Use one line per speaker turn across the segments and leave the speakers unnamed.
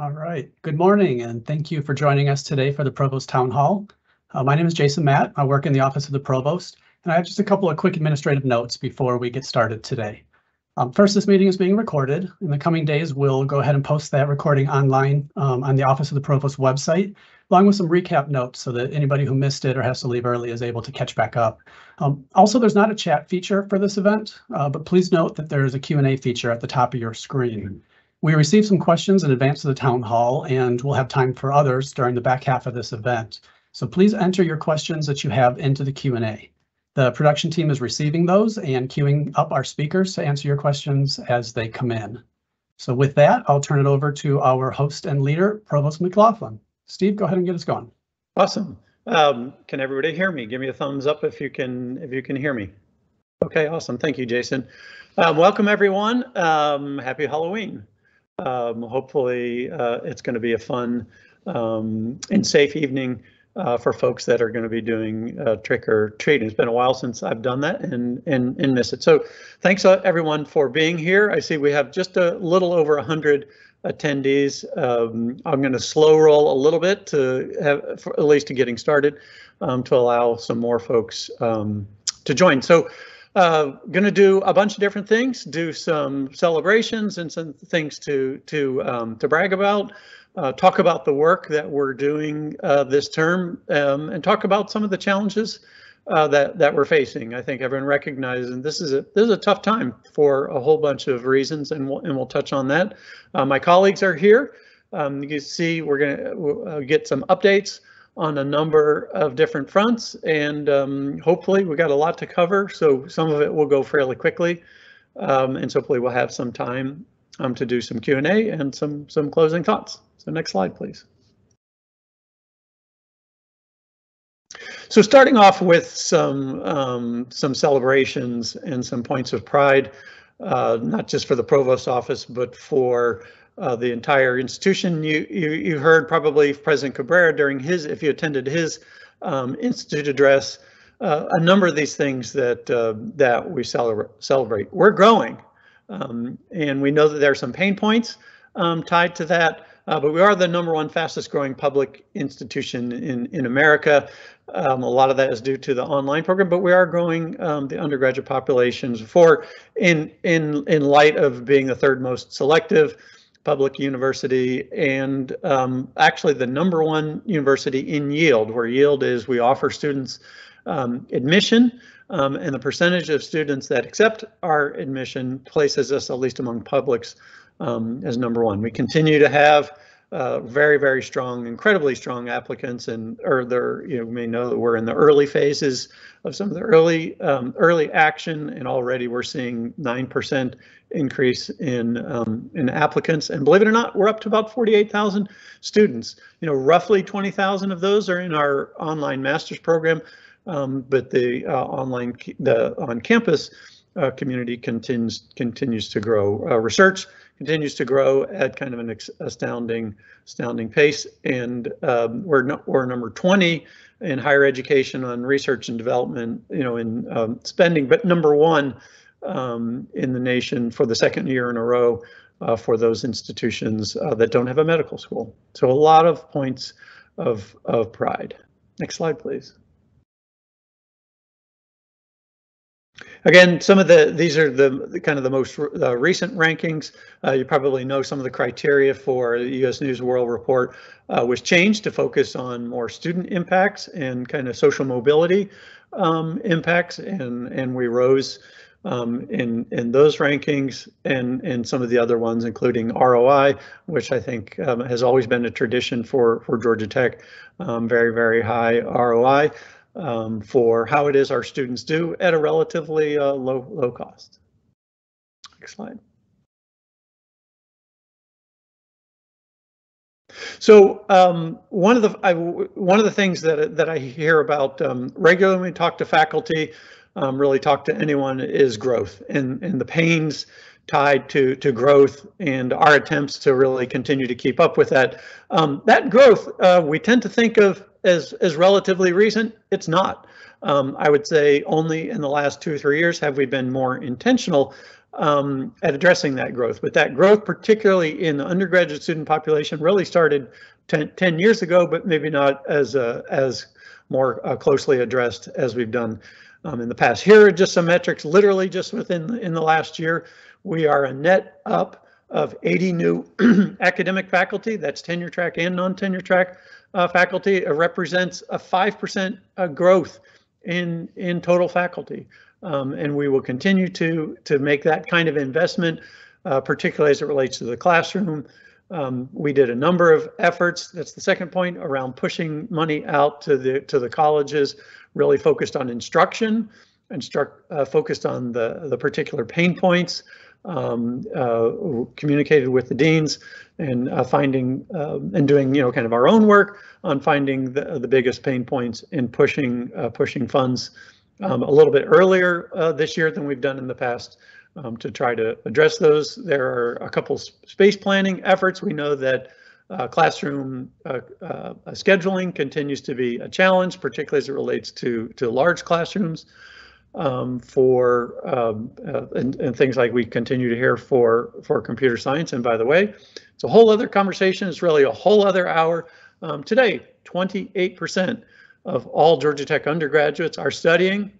All right. Good morning, and thank you for joining us today for the Provost Town Hall. Uh, my name is Jason Matt. I work in the Office of the Provost, and I have just a couple of quick administrative notes before we get started today. Um, first, this meeting is being recorded. In the coming days, we'll go ahead and post that recording online um, on the Office of the Provost website, along with some recap notes so that anybody who missed it or has to leave early is able to catch back up. Um, also, there's not a chat feature for this event, uh, but please note that there is a Q&A feature at the top of your screen. We received some questions in advance of the town hall and we'll have time for others during the back half of this event. So please enter your questions that you have into the Q&A. The production team is receiving those and queuing up our speakers to answer your questions as they come in. So with that, I'll turn it over to our host and leader, Provost McLaughlin. Steve, go ahead and get us going.
Awesome. Um, can everybody hear me? Give me a thumbs up if you can if you can hear me. Okay, awesome. Thank you, Jason. Um, welcome everyone. Um, happy Halloween. Um, hopefully, uh, it's going to be a fun um, and safe evening uh, for folks that are going to be doing uh, trick or treating. It's been a while since I've done that and and and miss it. So, thanks uh, everyone for being here. I see we have just a little over hundred attendees. Um, I'm going to slow roll a little bit to have, for, at least to getting started, um, to allow some more folks um, to join. So. Uh, going to do a bunch of different things, do some celebrations and some things to to um, to brag about, uh, talk about the work that we're doing uh, this term, um, and talk about some of the challenges uh, that that we're facing. I think everyone recognizes, and this is a this is a tough time for a whole bunch of reasons, and we'll and we'll touch on that. Uh, my colleagues are here. Um, you see we're going to uh, get some updates on a number of different fronts and um, hopefully we got a lot to cover so some of it will go fairly quickly um, and so hopefully we'll have some time um, to do some Q&A and some some closing thoughts. So next slide please. So starting off with some um, some celebrations and some points of pride, uh, not just for the provost office, but for uh, the entire institution. You, you, you heard probably President Cabrera during his, if you attended his um, institute address, uh, a number of these things that uh, that we celebrate. Celebrate. We're growing, um, and we know that there are some pain points um, tied to that. Uh, but we are the number one fastest growing public institution in in America. Um, a lot of that is due to the online program, but we are growing um, the undergraduate populations for in in in light of being the third most selective public university and um, actually the number one university in yield, where yield is we offer students um, admission um, and the percentage of students that accept our admission places us at least among publics um, as number one. We continue to have uh, very, very strong, incredibly strong applicants, and or there, you know, may know that we're in the early phases of some of the early um, early action, and already we're seeing nine percent increase in um, in applicants. And believe it or not, we're up to about 48,000 students. You know, roughly 20,000 of those are in our online master's program, um, but the uh, online the on campus uh, community continues continues to grow. Uh, research continues to grow at kind of an astounding, astounding pace. And um, we're, no, we're number 20 in higher education on research and development, you know, in um, spending, but number one um, in the nation for the second year in a row uh, for those institutions uh, that don't have a medical school. So a lot of points of, of pride. Next slide, please. Again, some of the these are the, kind of the most uh, recent rankings. Uh, you probably know some of the criteria for the U.S. News World Report uh, was changed to focus on more student impacts and kind of social mobility um, impacts, and and we rose um, in in those rankings and and some of the other ones, including ROI, which I think um, has always been a tradition for for Georgia Tech, um, very very high ROI um, for how it is our students do at a relatively uh, low low cost. Next slide. So um, one of the I, one of the things that that I hear about um, regularly when we talk to faculty, um, really talk to anyone, is growth and and the pains tied to to growth and our attempts to really continue to keep up with that. Um, that growth uh, we tend to think of as, as relatively recent, it's not. Um, I would say only in the last two or three years have we been more intentional um, at addressing that growth. But that growth, particularly in the undergraduate student population, really started 10, 10 years ago, but maybe not as uh, as more uh, closely addressed as we've done um, in the past. Here are just some metrics, literally just within in the last year, we are a net up of 80 new academic faculty. That's tenure track and non-tenure track faculty. It represents a 5% uh, growth in in total faculty. Um, and we will continue to to make that kind of investment, uh, particularly as it relates to the classroom. Um, we did a number of efforts. That's the second point around pushing money out to the to the colleges, really focused on instruction, instruct uh, focused on the the particular pain points, um, uh, communicated with the deans, and uh, finding um, and doing you know kind of our own work on finding the the biggest pain points and pushing uh, pushing funds um, a little bit earlier uh, this year than we've done in the past um, to try to address those. There are a couple space planning efforts. We know that uh, classroom uh, uh, scheduling continues to be a challenge, particularly as it relates to, to large classrooms um, for um, uh, and, and, things like we continue to hear for, for computer science. And by the way, it's a whole other conversation. It's really a whole other hour. Um, today, 28% of all Georgia Tech undergraduates are studying,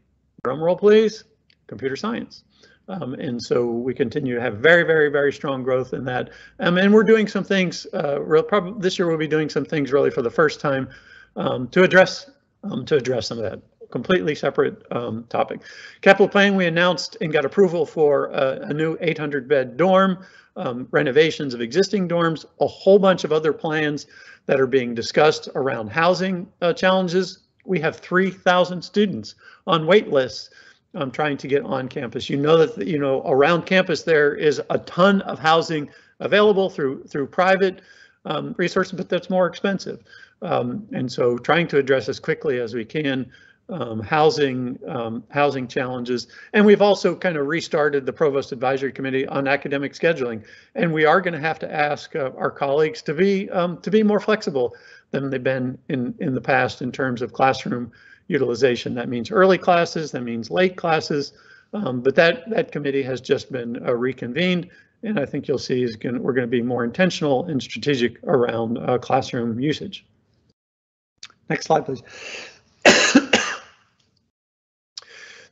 drum roll please, computer science. Um, and so we continue to have very, very, very strong growth in that. Um, and we're doing some things, uh, real, probably this year we'll be doing some things really for the first time um, to address um, to address some of that. Completely separate um, topic. Capital planning, we announced and got approval for a, a new 800 bed dorm, um, renovations of existing dorms, a whole bunch of other plans that are being discussed around housing uh, challenges. We have 3,000 students on wait lists um, trying to get on campus. You know that you know around campus there is a ton of housing available through through private um, resources, but that's more expensive. Um, and so trying to address as quickly as we can um, housing um, housing challenges. And we've also kind of restarted the Provost Advisory Committee on academic scheduling. And we are going to have to ask uh, our colleagues to be um, to be more flexible than they've been in in the past in terms of classroom utilization. That means early classes, that means late classes. Um, but that that committee has just been uh, reconvened. And I think you'll see is gonna, we're going to be more intentional and strategic around uh, classroom usage. Next slide, please.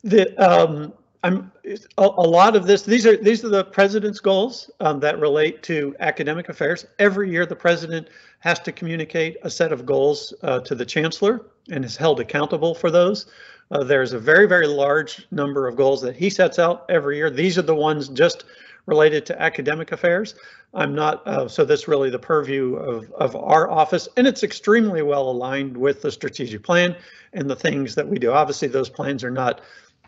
The um, I'm a, a, lot of this. These are these are the president's goals um, that relate to academic affairs. Every year, the president has to communicate a set of goals uh, to the chancellor and is held accountable for those. Uh, there's a very very large number of goals that he sets out every year. These are the ones just related to academic affairs. I'm not, uh, so that's really the purview of, of our office, and it's extremely well aligned with the strategic plan and the things that we do. Obviously, those plans are not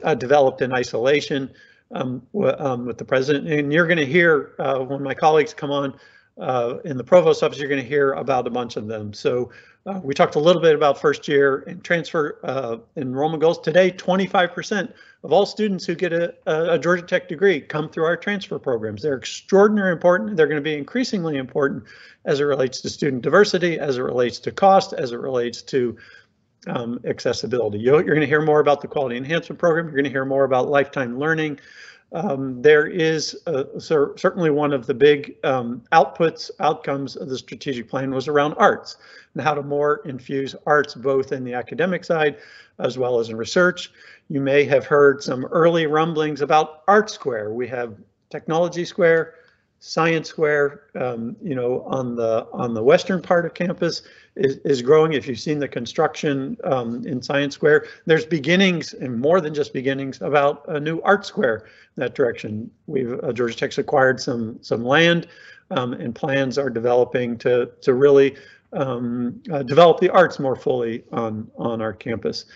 uh, developed in isolation um, um, with the president. And you're going to hear uh, when my colleagues come on uh, in the provost office, you're going to hear about a bunch of them. So uh, we talked a little bit about first year and transfer uh, enrollment goals. Today, 25% of all students who get a, a, Georgia Tech degree come through our transfer programs. They're extraordinarily important. They're going to be increasingly important as it relates to student diversity, as it relates to cost, as it relates to um, accessibility. You're, you're going to hear more about the quality enhancement program. You're going to hear more about lifetime learning. Um, there is a certainly one of the big um, outputs, outcomes of the strategic plan was around arts and how to more infuse arts both in the academic side as well as in research. You may have heard some early rumblings about Art Square. We have Technology Square, Science Square, um, you know, on the on the western part of campus is, is growing. If you've seen the construction um, in Science Square, there's beginnings and more than just beginnings about a new art square in that direction. We've uh, Georgia Tech's acquired some some land um, and plans are developing to to really um, uh, develop the arts more fully on on our campus.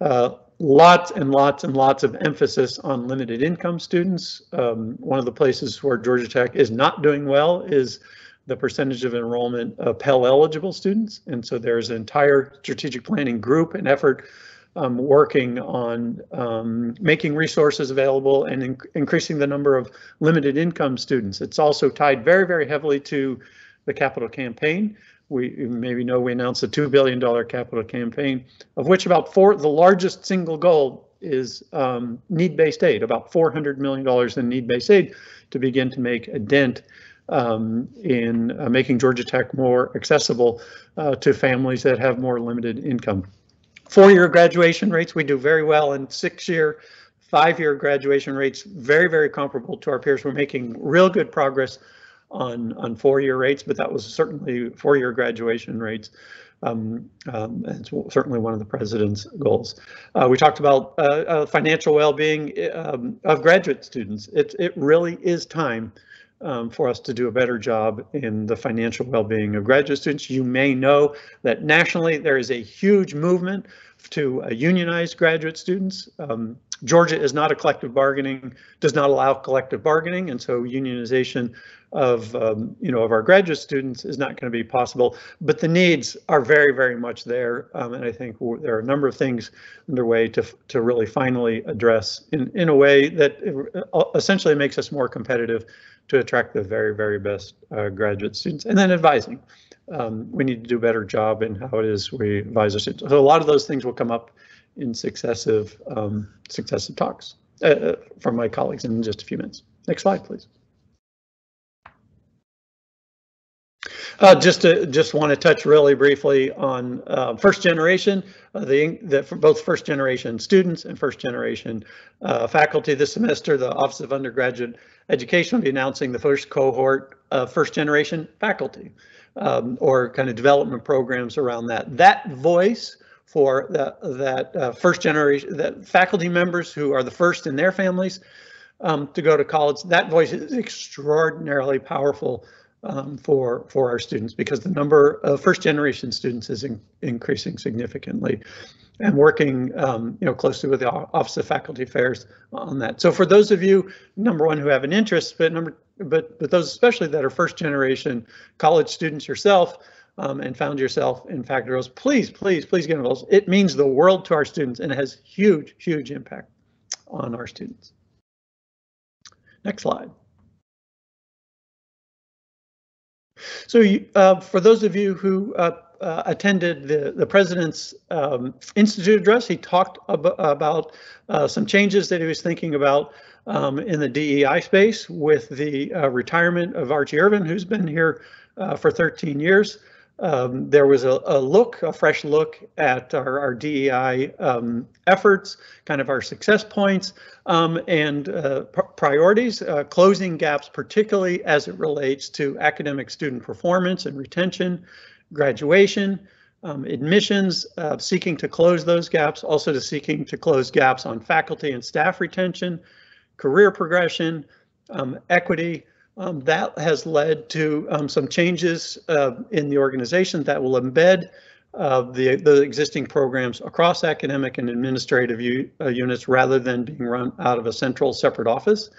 Uh, lots and lots and lots of emphasis on limited income students. Um, one of the places where Georgia Tech is not doing well is the percentage of enrollment of Pell eligible students. And so there's an entire strategic planning group and effort um, working on um, making resources available and in increasing the number of limited income students. It's also tied very, very heavily to the capital campaign. We maybe know we announced a $2 billion capital campaign, of which about four, the largest single goal is um, need-based aid, about $400 million in need-based aid to begin to make a dent um, in uh, making Georgia Tech more accessible uh, to families that have more limited income. Four-year graduation rates, we do very well in six-year, five-year graduation rates, very, very comparable to our peers. We're making real good progress on, on four-year rates, but that was certainly four-year graduation rates. Um, um, it's certainly one of the president's goals. Uh, we talked about uh, uh, financial well-being um, of graduate students. It, it really is time um, for us to do a better job in the financial well-being of graduate students. You may know that nationally there is a huge movement to uh, unionize graduate students. Um, Georgia is not a collective bargaining, does not allow collective bargaining, and so unionization of um, you know of our graduate students is not going to be possible. But the needs are very very much there, um, and I think there are a number of things underway to to really finally address in in a way that uh, essentially makes us more competitive to attract the very very best uh, graduate students, and then advising. Um, we need to do a better job in how it is we advise our students. So a lot of those things will come up in successive um, successive talks uh, uh, from my colleagues in just a few minutes. Next slide, please. Uh, just to just want to touch really briefly on uh, first generation, uh, the, the for both first generation students and first generation uh, faculty this semester. The Office of Undergraduate Education will be announcing the first cohort of first generation faculty um, or kind of development programs around that. That voice for that, that uh, first generation, that faculty members who are the first in their families um, to go to college, that voice is extraordinarily powerful um, for for our students because the number of first generation students is in, increasing significantly and working um, you know closely with the office of faculty affairs on that. So for those of you number one who have an interest but number but but those especially that are first generation college students yourself um, and found yourself in faculty roles, please, please, please get involved. It means the world to our students and it has huge, huge impact on our students. Next slide. So uh, for those of you who uh, uh, attended the, the president's um, institute address, he talked ab about uh, some changes that he was thinking about um, in the DEI space with the uh, retirement of Archie Ervin, who's been here uh, for 13 years. Um, there was a, a, look, a fresh look at our, our DEI um, efforts, kind of our success points um, and uh, pr priorities, uh, closing gaps, particularly as it relates to academic student performance and retention, graduation, um, admissions, uh, seeking to close those gaps, also to seeking to close gaps on faculty and staff retention, career progression, um, equity, um, that has led to um, some changes uh, in the organization that will embed uh, the, the existing programs across academic and administrative uh, units rather than being run out of a central separate office.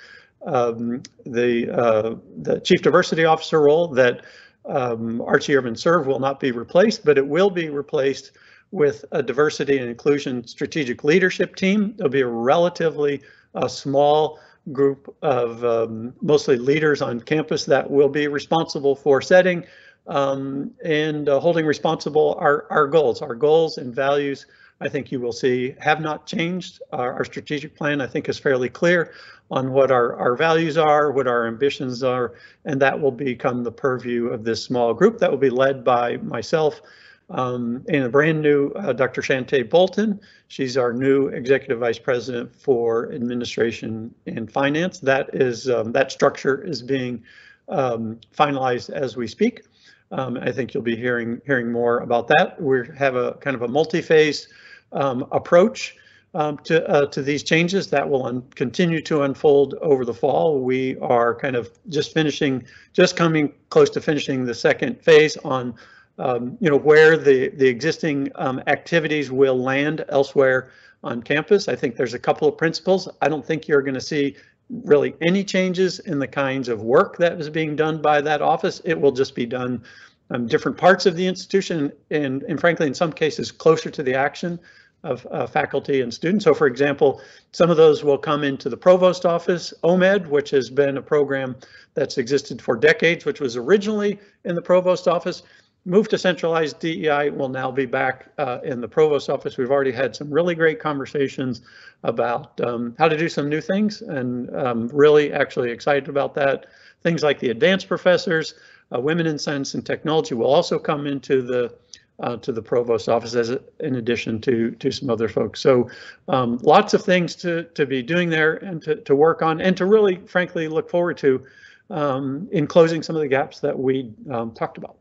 Um, the, uh, the chief diversity officer role that um, Archie Ervin served will not be replaced, but it will be replaced with a diversity and inclusion strategic leadership team. There'll be a relatively uh, small group of um, mostly leaders on campus that will be responsible for setting um, and uh, holding responsible our, our goals. Our goals and values, I think you will see, have not changed. Our, our strategic plan, I think, is fairly clear on what our, our values are, what our ambitions are, and that will become the purview of this small group that will be led by myself um, and a brand new uh, Dr. Shante Bolton. She's our new executive vice president for administration and finance. That is um, that structure is being um, finalized as we speak. Um, I think you'll be hearing hearing more about that. We have a kind of a multi-phase um, approach um, to uh, to these changes that will continue to unfold over the fall. We are kind of just finishing, just coming close to finishing the second phase on um, you know, where the, the existing um, activities will land elsewhere on campus. I think there's a couple of principles. I don't think you're going to see really any changes in the kinds of work that is being done by that office. It will just be done um, different parts of the institution and, and frankly, in some cases, closer to the action of uh, faculty and students. So for example, some of those will come into the provost office, OMED, which has been a program that's existed for decades, which was originally in the provost office move to centralized DEI will now be back uh, in the provost office. We've already had some really great conversations about um, how to do some new things and um, really actually excited about that. Things like the advanced professors, uh, women in science and technology will also come into the uh, to the provost office as a, in addition to to some other folks. So um, lots of things to to be doing there and to, to work on and to really frankly look forward to um, in closing some of the gaps that we um, talked about.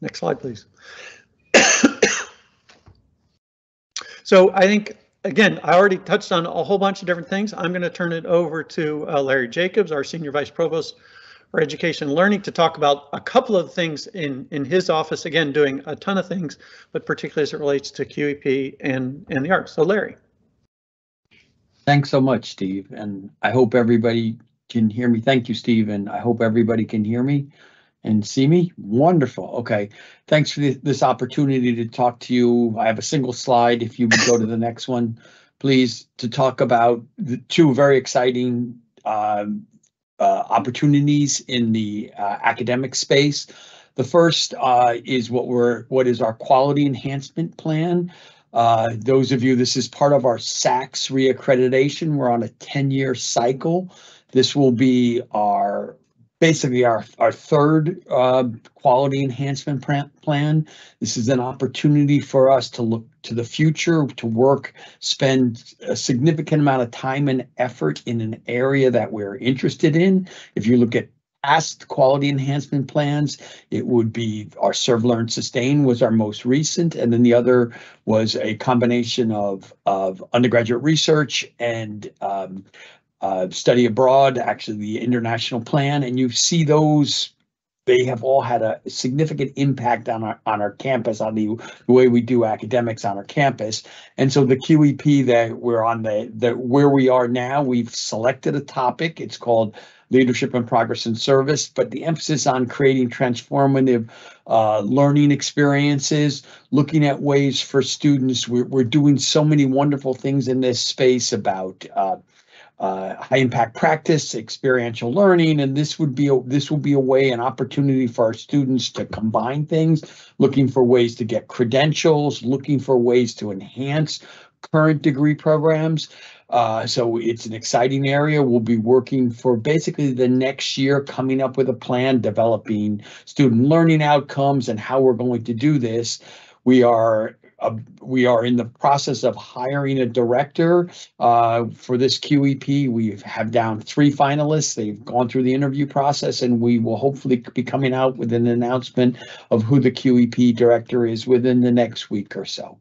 Next slide, please. so I think, again, I already touched on a whole bunch of different things. I'm going to turn it over to uh, Larry Jacobs, our Senior Vice Provost for Education and Learning, to talk about a couple of things in, in his office, again, doing a ton of things, but particularly as it relates to QEP and, and the arts. So Larry.
Thanks so much, Steve. And I hope everybody can hear me. Thank you, Steve. And I hope everybody can hear me and see me? Wonderful. Okay. Thanks for this opportunity to talk to you. I have a single slide. If you would go to the next one, please, to talk about the two very exciting uh, uh, opportunities in the uh, academic space. The first uh, is what we're what is our quality enhancement plan. Uh, those of you, this is part of our SACS reaccreditation. We're on a 10-year cycle. This will be our basically our, our third uh, quality enhancement plan. This is an opportunity for us to look to the future, to work, spend a significant amount of time and effort in an area that we're interested in. If you look at past quality enhancement plans, it would be our Serve, Learn, Sustain was our most recent, and then the other was a combination of, of undergraduate research and um, uh, study abroad, actually the international plan, and you see those. They have all had a significant impact on our on our campus, on the, the way we do academics on our campus. And so the QEP that we're on the the where we are now, we've selected a topic. It's called leadership and progress and service, but the emphasis on creating transformative uh, learning experiences, looking at ways for students. We're, we're doing so many wonderful things in this space about uh, uh, high impact practice, experiential learning, and this would be a, this will be a way, an opportunity for our students to combine things, looking for ways to get credentials, looking for ways to enhance current degree programs. Uh, so it's an exciting area. We'll be working for basically the next year, coming up with a plan, developing student learning outcomes and how we're going to do this. We are uh, we are in the process of hiring a director uh, for this QEP. We have down three finalists. They've gone through the interview process, and we will hopefully be coming out with an announcement of who the QEP director is within the next week or so.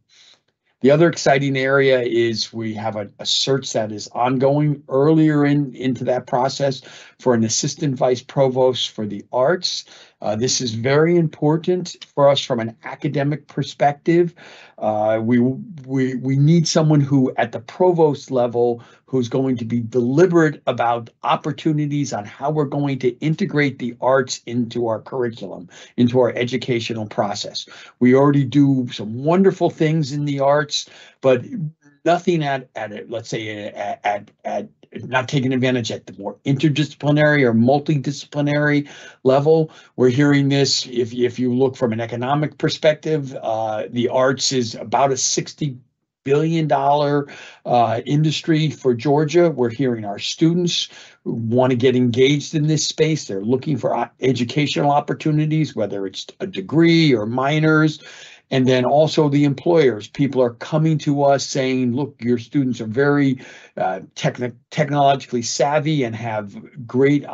The other exciting area is we have a, a, search that is ongoing earlier in into that process for an assistant vice provost for the arts. Uh, this is very important for us from an academic perspective. Uh, we we we need someone who, at the provost level, who's going to be deliberate about opportunities on how we're going to integrate the arts into our curriculum, into our educational process. We already do some wonderful things in the arts, but nothing at at it, let's say at at, at not taking advantage at the more interdisciplinary or multidisciplinary level. We're hearing this, if, if you look from an economic perspective, uh, the arts is about a 60 billion dollar uh, industry for Georgia. We're hearing our students want to get engaged in this space. They're looking for uh, educational opportunities, whether it's a degree or minors. And then also the employers, people are coming to us saying, look, your students are very uh, techn technologically savvy and have great,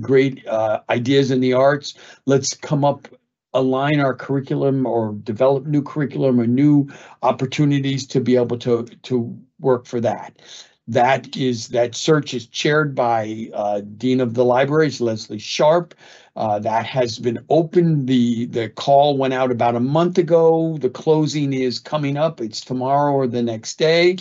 great uh, ideas in the arts. Let's come up align our curriculum or develop new curriculum or new opportunities to be able to to work for that that is that search is chaired by uh, dean of the libraries leslie sharp uh, that has been open. The the call went out about a month ago. The closing is coming up. It's tomorrow or the next day.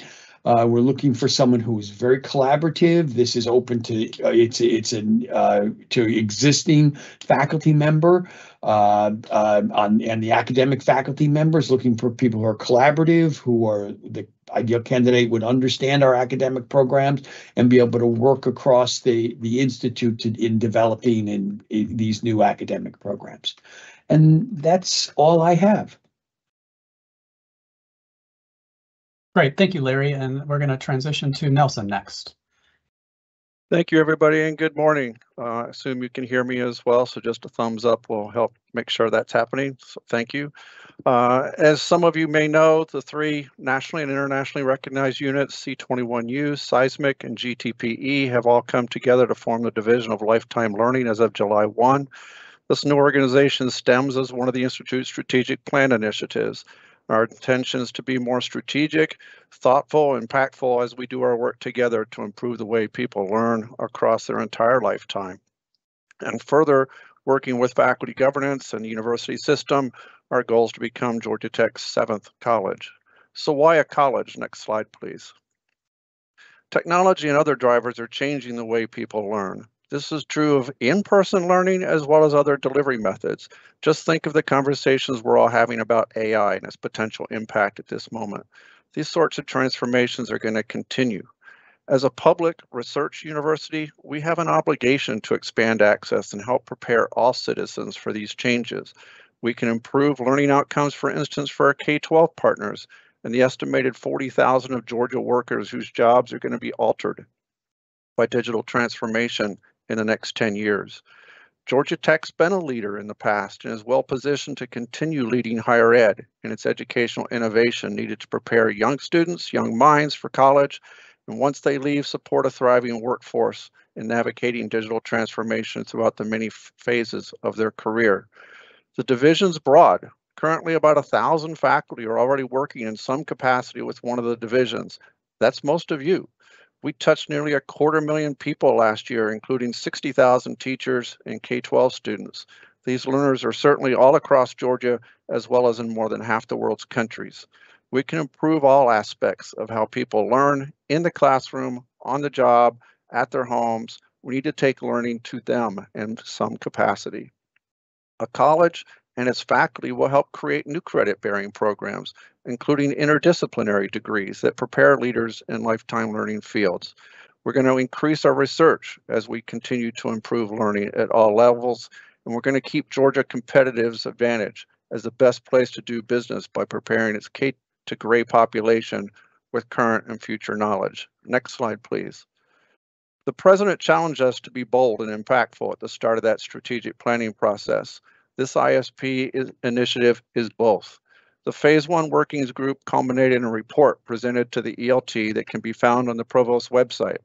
Uh, we're looking for someone who is very collaborative. This is open to uh, it's it's an uh, to existing faculty member uh, uh, on and the academic faculty members looking for people who are collaborative, who are the ideal candidate would understand our academic programs and be able to work across the the institute to, in developing in, in these new academic programs. And that's all I have.
Great, thank you, Larry, and we're going to transition to Nelson next.
Thank you, everybody, and good morning. Uh, I assume you can hear me as well, so just a thumbs up will help make sure that's happening. So thank you. Uh, as some of you may know, the three nationally and internationally recognized units, C21U, CEISMC, and GTPE, have all come together to form the Division of Lifetime Learning as of July 1. This new organization stems as one of the Institute's strategic plan initiatives. Our intention is to be more strategic, thoughtful, impactful as we do our work together to improve the way people learn across their entire lifetime. And further, working with faculty governance and the university system, our goal is to become Georgia Tech's seventh college. So why a college? Next slide, please. Technology and other drivers are changing the way people learn. This is true of in-person learning as well as other delivery methods. Just think of the conversations we're all having about AI and its potential impact at this moment. These sorts of transformations are going to continue. As a public research university, we have an obligation to expand access and help prepare all citizens for these changes. We can improve learning outcomes, for instance, for our K-12 partners and the estimated 40,000 of Georgia workers whose jobs are going to be altered by digital transformation in the next 10 years. Georgia Tech's been a leader in the past and is well positioned to continue leading higher ed in its educational innovation needed to prepare young students, young minds for college, and once they leave, support a thriving workforce in navigating digital transformation throughout the many phases of their career. The division's broad. Currently, about a thousand faculty are already working in some capacity with one of the divisions. That's most of you. We touched nearly a quarter million people last year, including 60,000 teachers and K-12 students. These learners are certainly all across Georgia, as well as in more than half the world's countries. We can improve all aspects of how people learn in the classroom, on the job, at their homes. We need to take learning to them in some capacity. A college and its faculty will help create new credit bearing programs, including interdisciplinary degrees that prepare leaders in lifetime learning fields. We're going to increase our research as we continue to improve learning at all levels, and we're going to keep Georgia competitive's advantage as the best place to do business by preparing its K to gray population with current and future knowledge. Next slide, please. The president challenged us to be bold and impactful at the start of that strategic planning process. This ISP is, initiative is both. The Phase 1 Workings Group culminated in a report presented to the ELT that can be found on the Provost website.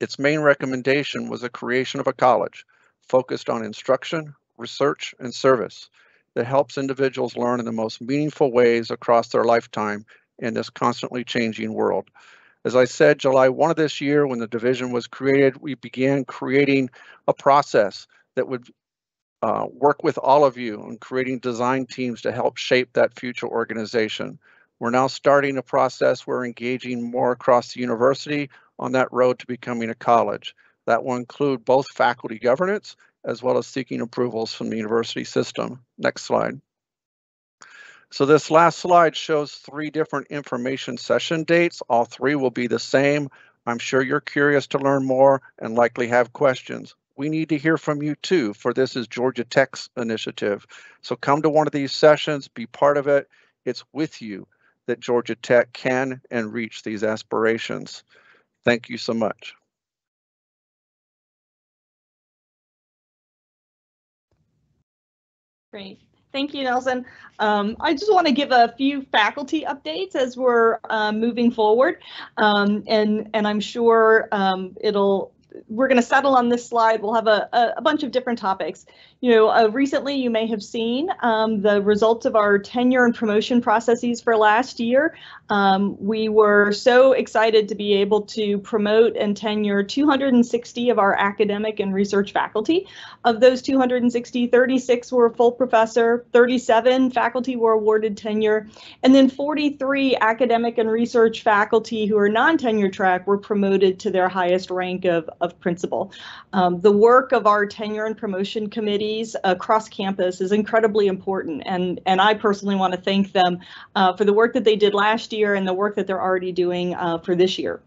Its main recommendation was the creation of a college focused on instruction, research, and service that helps individuals learn in the most meaningful ways across their lifetime in this constantly changing world. As I said, July 1 of this year, when the division was created, we began creating a process that would uh, work with all of you in creating design teams to help shape that future organization. We're now starting a process we're engaging more across the university on that road to becoming a college. That will include both faculty governance as well as seeking approvals from the university system. Next slide. So this last slide shows three different information session dates. All three will be the same. I'm sure you're curious to learn more and likely have questions we need to hear from you too, for this is Georgia Tech's initiative. So come to one of these sessions, be part of it. It's with you that Georgia Tech can and reach these aspirations. Thank you so much.
Great. Thank you, Nelson. Um, I just want to give a few faculty updates as we're uh, moving forward, um, and and I'm sure um, it'll we're going to settle on this slide. We'll have a, a, a bunch of different topics. You know, uh, recently you may have seen um, the results of our tenure and promotion processes for last year. Um, we were so excited to be able to promote and tenure 260 of our academic and research faculty. Of those 260, 36 were full professor, 37 faculty were awarded tenure, and then 43 academic and research faculty who are non-tenure track were promoted to their highest rank of, of principal. Um, the work of our tenure and promotion committees across campus is incredibly important, and, and I personally want to thank them uh, for the work that they did last year and the work that they're already doing uh, for this year.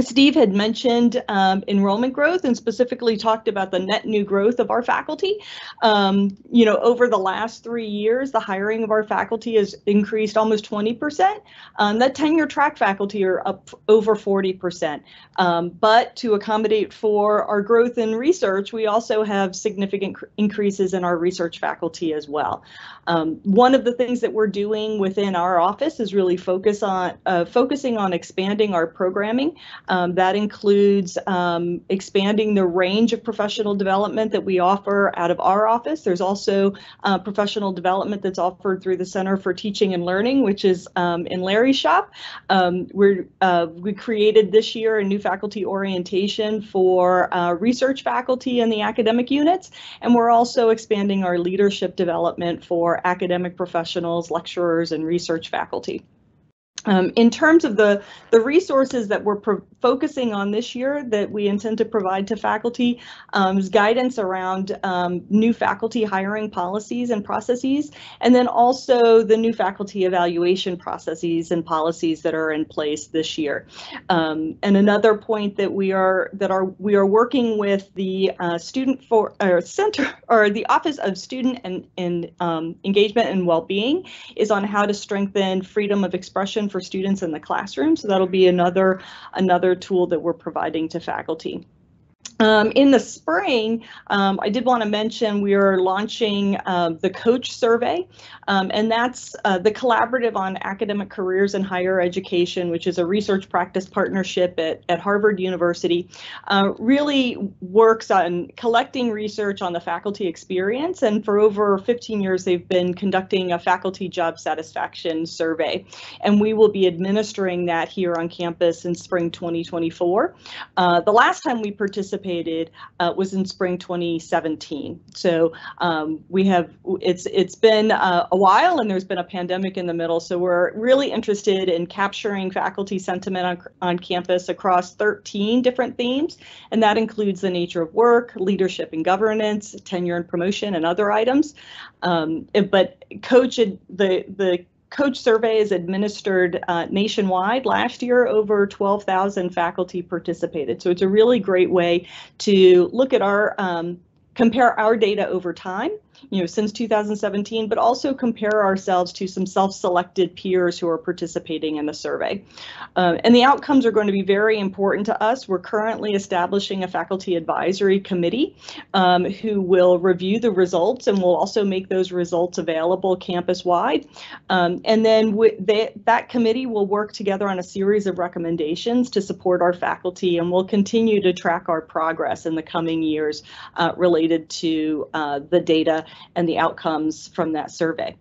Steve had mentioned um, enrollment growth and specifically talked about the net new growth of our faculty. Um, you know, over the last three years, the hiring of our faculty has increased almost 20%. Um, that tenure track faculty are up over 40%. Um, but to accommodate for our growth in research, we also have significant increases in our research faculty as well. Um, one of the things that we're doing within our office is really focus on uh, focusing on expanding our programming. Um, that includes um, expanding the range of professional development that we offer out of our office. There's also uh, professional development that's offered through the Center for Teaching and Learning, which is um, in Larry's shop. Um, we're, uh, we created this year a new faculty orientation for uh, research faculty in the academic units, and we're also expanding our leadership development for academic professionals, lecturers, and research faculty. Um, in terms of the, the resources that we're focusing on this year that we intend to provide to faculty um, is guidance around um, new faculty hiring policies and processes, and then also the new faculty evaluation processes and policies that are in place this year. Um, and another point that we are that are we are working with the uh, student for or center or the Office of Student and, and um, Engagement and Wellbeing is on how to strengthen freedom of expression for students in the classroom. So that'll be another, another tool that we're providing to faculty. Um, in the spring, um, I did want to mention we are launching uh, the COACHE Survey, um, and that's uh, the Collaborative on Academic Careers in Higher Education, which is a research practice partnership at, at Harvard University, uh, really works on collecting research on the faculty experience. And for over 15 years, they've been conducting a faculty job satisfaction survey. And we will be administering that here on campus in spring 2024. Uh, the last time we participated uh, was in spring 2017. So um, we have it's it's been uh, a while and there's been a pandemic in the middle. So we're really interested in capturing faculty sentiment on, on campus across 13 different themes, and that includes the nature of work, leadership and governance, tenure and promotion, and other items. Um, but COACHE the the COACHE survey is administered uh, nationwide. Last year, over 12,000 faculty participated. So it's a really great way to look at our, um, compare our data over time you know, since 2017, but also compare ourselves to some self-selected peers who are participating in the survey. Uh, and the outcomes are going to be very important to us. We're currently establishing a faculty advisory committee um, who will review the results and will also make those results available campus-wide. Um, and then they, that committee will work together on a series of recommendations to support our faculty and we'll continue to track our progress in the coming years uh, related to uh, the data and the outcomes from that survey.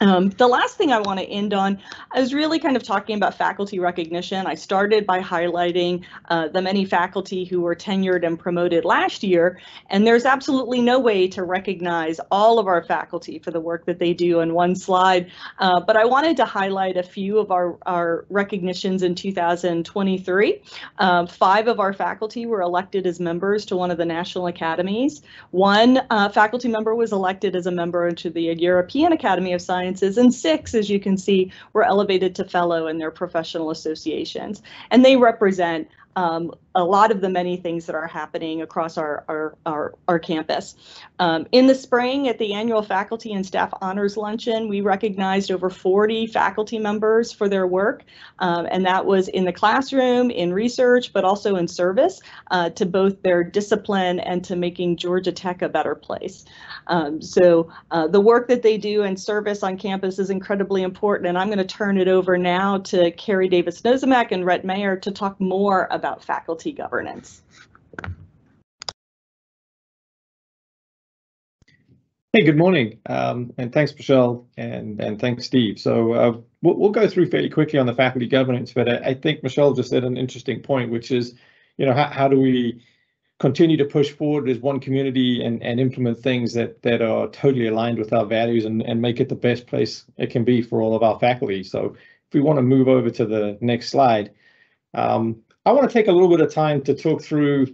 Um, the last thing I want to end on, I was really kind of talking about faculty recognition. I started by highlighting uh, the many faculty who were tenured and promoted last year, and there's absolutely no way to recognize all of our faculty for the work that they do in one slide, uh, but I wanted to highlight a few of our, our recognitions in 2023. Uh, five of our faculty were elected as members to one of the national academies. One uh, faculty member was elected as a member to the European Academy of Science And six, as you can see, were elevated to fellow in their professional associations. And they represent um, a lot of the many things that are happening across our, our, our, our campus. Um, in the spring at the annual faculty and staff honors luncheon, we recognized over 40 faculty members for their work, um, and that was in the classroom, in research, but also in service uh, to both their discipline and to making Georgia Tech a better place. Um, so uh, the work that they do in service on campus is incredibly important, and I'm going to turn it over now to Carrie Davis Nozimek and Rhett Mayer to talk more about faculty governance.
Hey, good morning, um, and thanks, Michelle, and and thanks, Steve. So uh, we'll, we'll go through fairly quickly on the faculty governance, but I, I, think Michelle just said an interesting point, which is, you know, how, how do we continue to push forward as one community and, and implement things that that are totally aligned with our values and, and make it the best place it can be for all of our faculty. So if we want to move over to the next slide, um, I want to take a little bit of time to talk through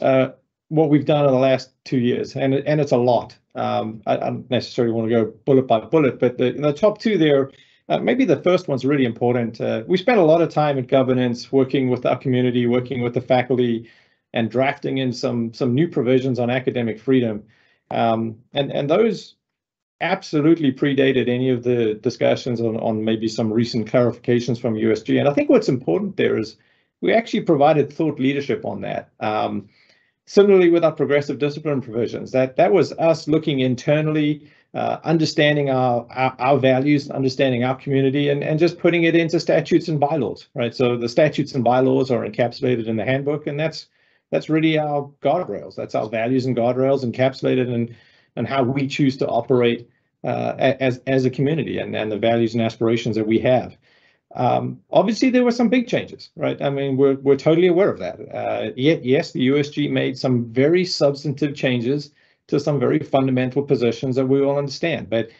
uh, what we've done in the last two years, and and it's a lot. Um, I, I, don't necessarily want to go bullet by bullet, but the, the top two there uh, maybe the first one's really important. Uh, we spent a lot of time in governance working with our community, working with the faculty, and drafting in some some new provisions on academic freedom. Um, and and those absolutely predated any of the discussions on, on maybe some recent clarifications from USG. And I think what's important there is we actually provided thought leadership on that. Um, similarly with our progressive discipline provisions, that that was us looking internally, uh, understanding our, our, our values, understanding our community, and and just putting it into statutes and bylaws, right? So the statutes and bylaws are encapsulated in the handbook, and that's that's really our guardrails. That's our values and guardrails encapsulated in and how we choose to operate uh, as as a community and, and the values and aspirations that we have. Um, obviously, there were some big changes, right? I mean, we're we're totally aware of that. Uh, yes, the USG made some very substantive changes to some very fundamental positions that we all understand. But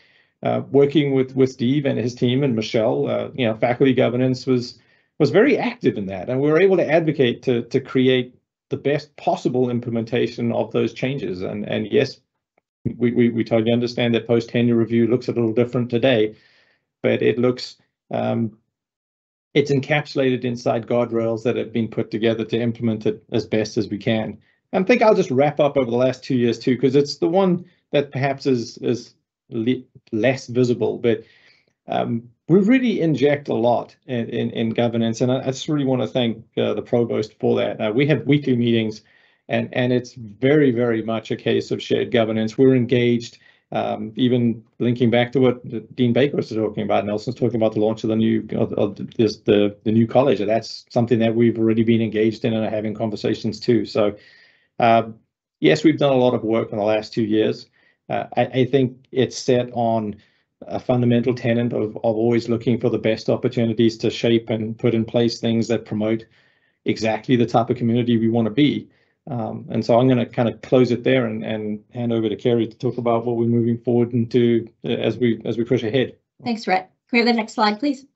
uh, working with with Steve and his team and Michelle, uh, you know, faculty governance was was very active in that, and we were able to advocate to to create the best possible implementation of those changes. And and yes, we, we, we totally understand that post tenure review looks a little different today, but it looks um, it's encapsulated inside guardrails that have been put together to implement it as best as we can. And I think I'll just wrap up over the last two years too, because it's the one that perhaps is is less visible, but um, we really inject a lot in, in, in governance, and I, I, just really want to thank uh, the provost for that. Uh, we have weekly meetings and and it's very very much a case of shared governance. We're engaged. Um, even linking back to what Dean Baker was talking about, Nelson's talking about the launch of the new of, this the the new college. That's something that we've already been engaged in and are having conversations too. So, uh, yes, we've done a lot of work in the last two years. Uh, I, I think it's set on a fundamental tenet of, of always looking for the best opportunities to shape and put in place things that promote exactly the type of community we want to be. Um, and so I'm going to kind of close it there and, and hand over to Kerry to talk about what we're moving forward into uh, as we as we push ahead.
Thanks, Rhett. Can we have the next slide, please?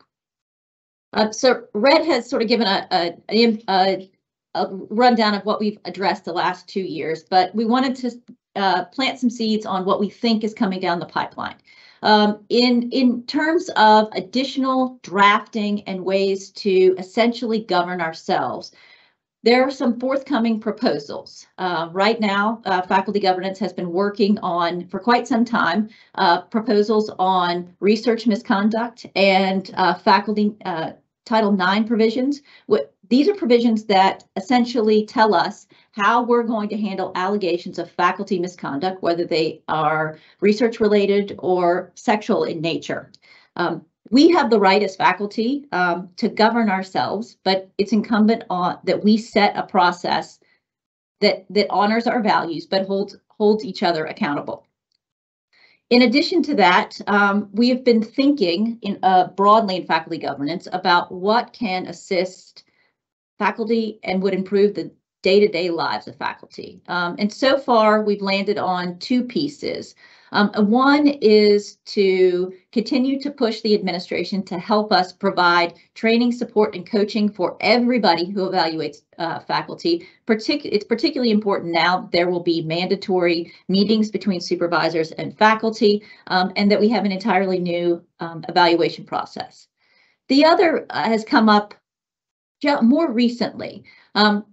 Uh, so Rhett has sort of given a, a, a, a, rundown of what we've addressed the last two years, but we wanted to uh, plant some seeds on what we think is coming down the pipeline. Um, in, in terms of additional drafting and ways to essentially govern ourselves, there are some forthcoming proposals. Uh, right now, uh, faculty governance has been working on, for quite some time, uh, proposals on research misconduct and uh, faculty uh, Title IX provisions. What, these are provisions that essentially tell us how we're going to handle allegations of faculty misconduct, whether they are research related or sexual in nature. Um, we have the right as faculty um, to govern ourselves, but it's incumbent on that we set a process that that honors our values, but holds holds each other accountable. In addition to that, um, we have been thinking in uh, broadly in faculty governance about what can assist faculty and would improve the day-to-day -day lives of faculty. Um, and so far, we've landed on two pieces. Um, one is to continue to push the administration to help us provide training, support, and coaching for everybody who evaluates uh, faculty. Partic it's particularly important now there will be mandatory meetings between supervisors and faculty, um, and that we have an entirely new um, evaluation process. The other uh, has come up more recently. Um,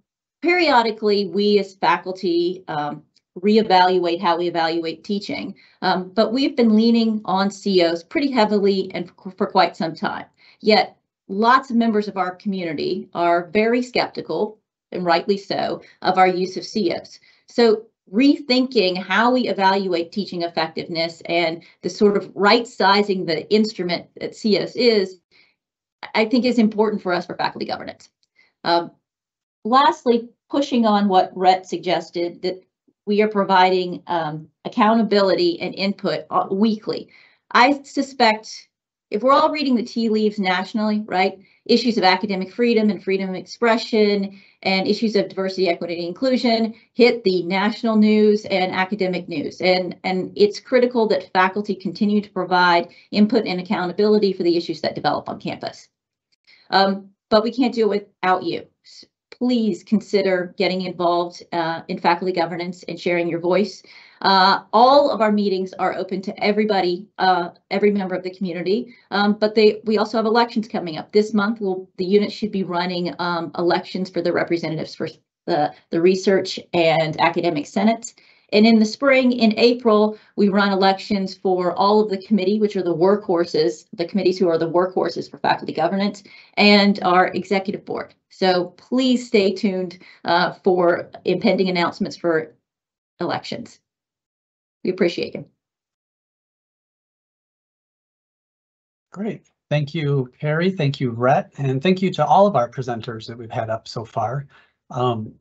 periodically, we as faculty um, reevaluate how we evaluate teaching. Um, but we've been leaning on CIOS pretty heavily and for, quite some time. Yet lots of members of our community are very skeptical, and rightly so, of our use of CIOS. So rethinking how we evaluate teaching effectiveness and the sort of right sizing the instrument that CIOS is, I think is important for us for faculty governance. Um, lastly, pushing on what Rhett suggested that we are providing um, accountability and input uh, weekly. I suspect if we're all reading the tea leaves nationally, right, issues of academic freedom and freedom of expression and issues of diversity, equity, and inclusion hit the national news and academic news. And, and it's critical that faculty continue to provide input and accountability for the issues that develop on campus. Um, but we can't do it without you please consider getting involved uh, in faculty governance and sharing your voice. Uh, all of our meetings are open to everybody, uh, every member of the community. Um, but they, we also have elections coming up this month. Will the unit should be running um, elections for the representatives for the the research and academic senate. And in the spring, in April, we run elections for all of the committee, which are the workhorses, the committees who are the workhorses for faculty governance and our executive board. So please stay tuned uh, for impending announcements for elections. We appreciate you.
Great. Thank you, Carrie. Thank you, Rhett, and thank you to all of our presenters that we've had up so far. Um,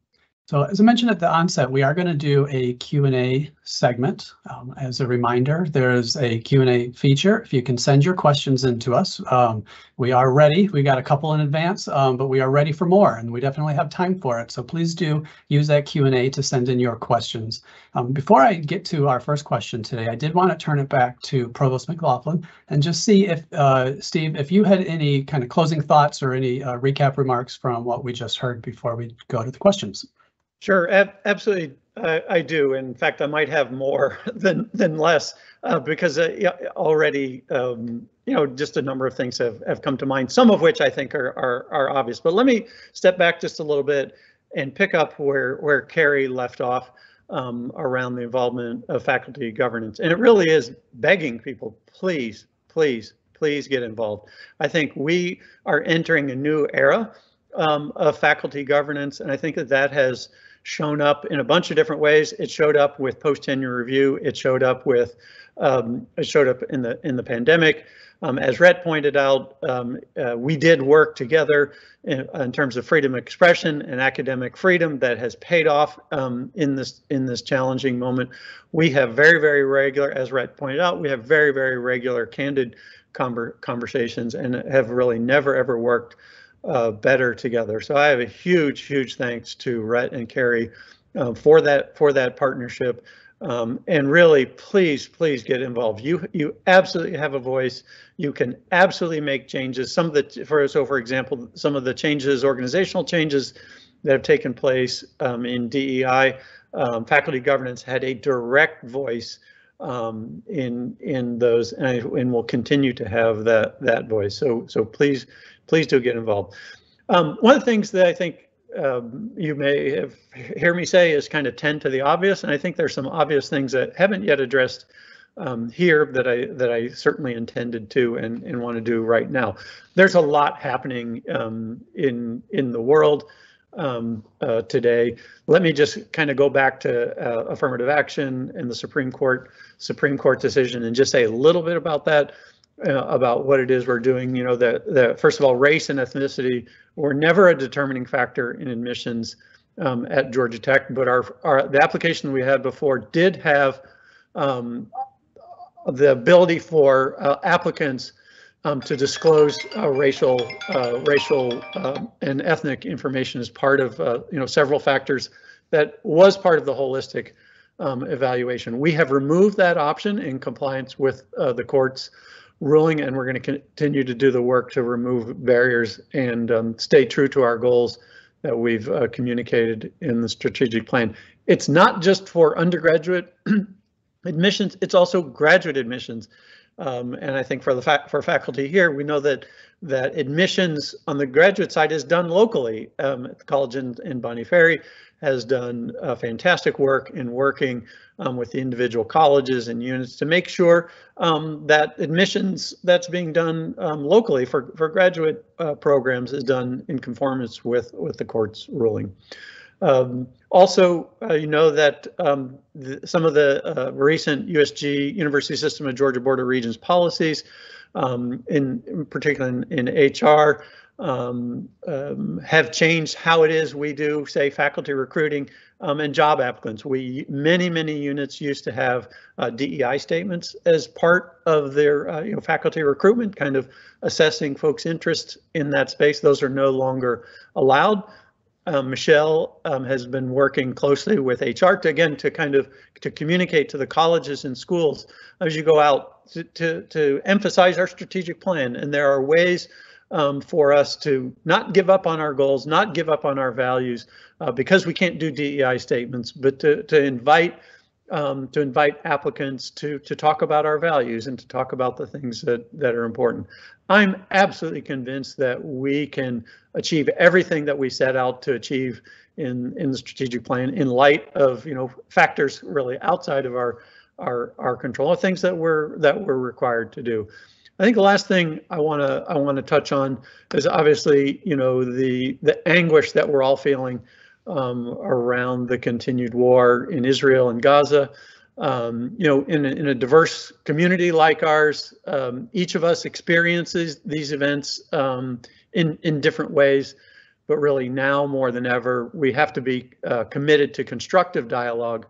so as I mentioned at the onset, we are going to do a Q&A segment. Um, as a reminder, there's a Q&A feature. If you can send your questions in to us, um, we are ready. We got a couple in advance, um, but we are ready for more and we definitely have time for it. So please do use that Q&A to send in your questions. Um, before I get to our first question today, I did want to turn it back to Provost McLaughlin and just see if, uh, Steve, if you had any kind of closing thoughts or any uh, recap remarks from what we just heard before we go to the questions.
Sure, ab- absolutely. I, do. In fact, I might have more than than less uh, because uh, already, um, you know, just a number of things have, have come to mind. Some of which I think are, are are obvious. But let me step back just a little bit and pick up where where Carrie left off um, around the involvement of faculty governance. And it really is begging people, please, please, please get involved. I think we are entering a new era um, of faculty governance, and I think that that has shown up in a bunch of different ways. It showed up with post tenure review. It showed up with um, it showed up in the in the pandemic. Um, as Rhett pointed out, um, uh, we did work together in, in, terms of freedom of expression and academic freedom that has paid off um, in this in this challenging moment. We have very very regular, as Rhett pointed out, we have very very regular candid conver conversations and have really never ever worked uh, better together. So I have a huge, huge thanks to Rhett and Carrie uh, for that for that partnership. Um, and really, please, please get involved. You you absolutely have a voice. You can absolutely make changes. Some of the, for so for example, some of the changes, organizational changes that have taken place um, in DEI, um, faculty governance had a direct voice um, in in those, and, and will continue to have that that voice. So so please please do get involved. Um, one of the things that I think um, you may have hear me say is kind of tend to the obvious, and I think there's some obvious things that haven't yet addressed um, here that I that I certainly intended to and, and want to do right now. There's a lot happening um, in in the world um, uh, today. Let me just kind of go back to uh, affirmative action and the Supreme Court Supreme Court decision and just say a little bit about that uh, about what it is we're doing. You know, that the first of all, race and ethnicity were never a determining factor in admissions um, at Georgia Tech, but our, our the application we had before did have um, the ability for uh, applicants um, to disclose uh, racial, uh, racial um, and ethnic information as part of uh, you know several factors that was part of the holistic um, evaluation. We have removed that option in compliance with uh, the court's ruling, and we're going to continue to do the work to remove barriers and um, stay true to our goals that we've uh, communicated in the strategic plan. It's not just for undergraduate admissions, it's also graduate admissions. Um, and I think for the for faculty here, we know that that admissions on the graduate side is done locally. Um, at the college in, in Bonnie Ferri has done fantastic work in working um, with the individual colleges and units to make sure um, that admissions that's being done um, locally for, for graduate uh, programs is done in conformance with, with the court's ruling. Um, also, uh, you know that um, the, some of the uh, recent USG University System of Georgia Board of Regents policies, um, in, in particular in, in HR, um, um, have changed how it is we do, say, faculty recruiting um, and job applicants. We many many units used to have uh, DEI statements as part of their uh, you know faculty recruitment, kind of assessing folks' interest in that space. Those are no longer allowed. Um, Michelle um, has been working closely with HR to again to kind of to communicate to the colleges and schools as you go out to, to, to emphasize our strategic plan. And there are ways um, for us to not give up on our goals, not give up on our values, uh, because we can't do DEI statements, but to, to invite um, to invite applicants to to talk about our values and to talk about the things that that are important. I'm absolutely convinced that we can achieve everything that we set out to achieve in in the strategic plan in light of you know factors really outside of our our our control, or things that we're that we're required to do. I think the last thing I want to I want to touch on is obviously you know the the anguish that we're all feeling um, around the continued war in Israel and Gaza. Um, you know, in a, in a diverse community like ours, um, each of us experiences these events um, in in different ways. But really, now more than ever, we have to be uh, committed to constructive dialogue,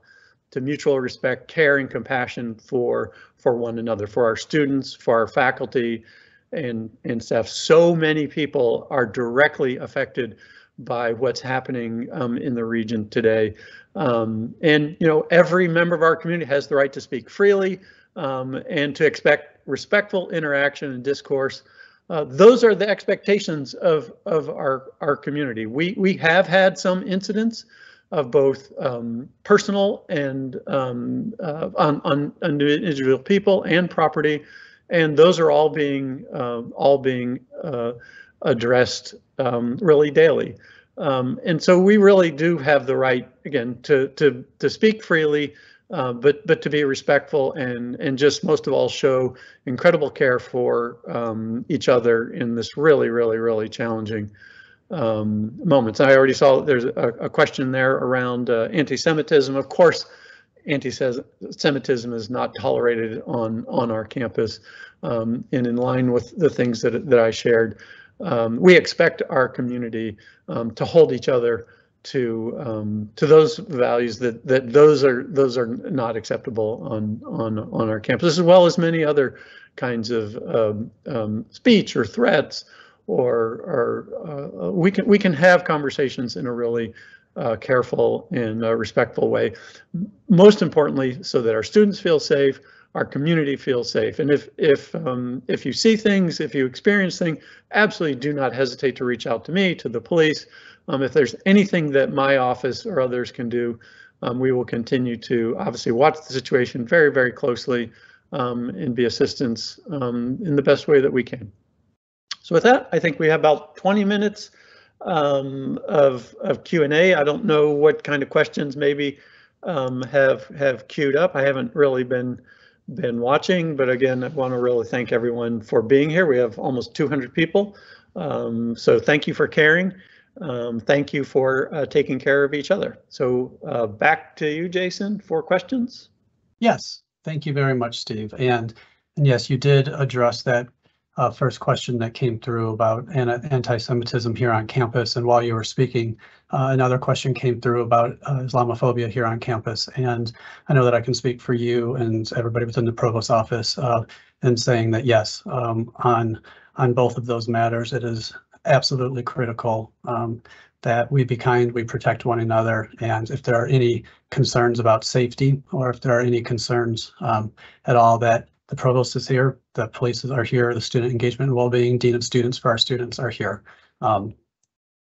to mutual respect, care, and compassion for for one another, for our students, for our faculty, and and staff. So many people are directly affected by what's happening um, in the region today. Um, and, you know, every member of our community has the right to speak freely um, and to expect respectful interaction and discourse. Uh, those are the expectations of, of our, our community. We, we have had some incidents of both um, personal and um, uh, on, on individual people and property, and those are all being uh, all being uh, addressed um, really daily. Um, and so we really do have the right, again, to to to speak freely, uh, but but to be respectful and and just most of all show incredible care for um, each other in this really really really challenging um, moments. I already saw there's a, a question there around uh, anti-Semitism. Of course, anti-Semitism is not tolerated on on our campus, um, and in line with the things that that I shared um, we expect our community um, to hold each other to um, to those values that that those are those are not acceptable on on on our campus as well as many other kinds of um, speech or threats or or uh, we can we can have conversations in a really uh, careful and uh, respectful way most importantly so that our students feel safe our community feels safe. And if if um, if you see things, if you experience things, absolutely do not hesitate to reach out to me, to the police. Um, if there's anything that my office or others can do, um, we will continue to obviously watch the situation very, very closely um, and be assistance um, in the best way that we can. So with that, I think we have about 20 minutes um, of, of Q&A. I don't know what kind of questions maybe have have queued up. I haven't really been been watching. But again, I want to really thank everyone for being here. We have almost 200 people. Um, so thank you for caring. Um, thank you for uh, taking care of each other. So uh, back to you, Jason, for questions.
Yes, thank you very much, Steve. And, and yes, you did address that uh, first question that came through about anti-Semitism here on campus. And while you were speaking, uh, another question came through about uh, Islamophobia here on campus. And I know that I can speak for you and everybody within the provost office uh, in saying that yes, um, on on both of those matters, it is absolutely critical um, that we be kind, we protect one another, and if there are any concerns about safety or if there are any concerns um, at all that the provost is here, the police are here, the student engagement and well-being, dean of students for our students are here. Um,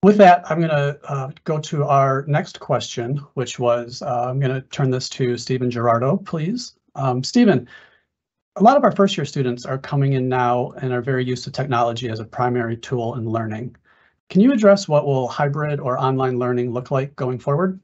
with that, I'm going to uh, go to our next question, which was, uh, I'm going to turn this to Steven Girardot, please. Um, Steven, a lot of our first year students are coming in now and are very used to technology as a primary tool in learning. Can you address what will hybrid or online learning look like going forward?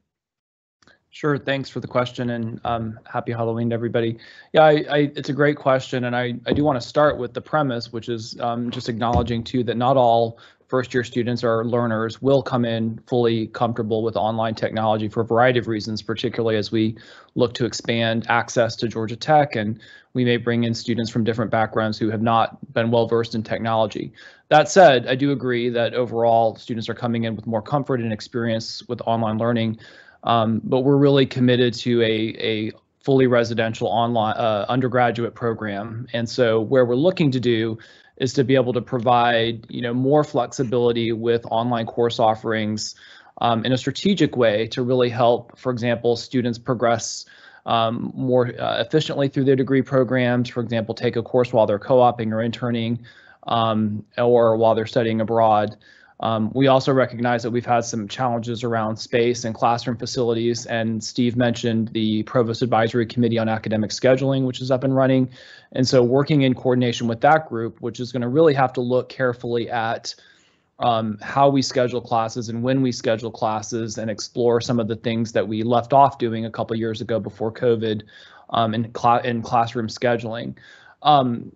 Sure. Thanks for the question and um, happy Halloween to everybody. Yeah, I, I, it's a great question. And I, I do want to start with the premise, which is um, just acknowledging too that not all first year students or learners will come in fully comfortable with online technology for a variety of reasons, particularly as we look to expand access to Georgia Tech and we may bring in students from different backgrounds who have not been well versed in technology. That said, I do agree that overall students are coming in with more comfort and experience with online learning. Um, but we're really committed to a, a fully residential online uh, undergraduate program. And so where we're looking to do is to be able to provide, you know, more flexibility with online course offerings um, in a strategic way to really help, for example, students progress um, more uh, efficiently through their degree programs. For example, take a course while they're co-oping or interning, um, or while they're studying abroad. Um, we also recognize that we've had some challenges around space and classroom facilities, and Steve mentioned the Provost Advisory Committee on Academic Scheduling, which is up and running. And so working in coordination with that group, which is going to really have to look carefully at um, how we schedule classes and when we schedule classes and explore some of the things that we left off doing a couple years ago before COVID um, in, cl- in classroom scheduling. Um,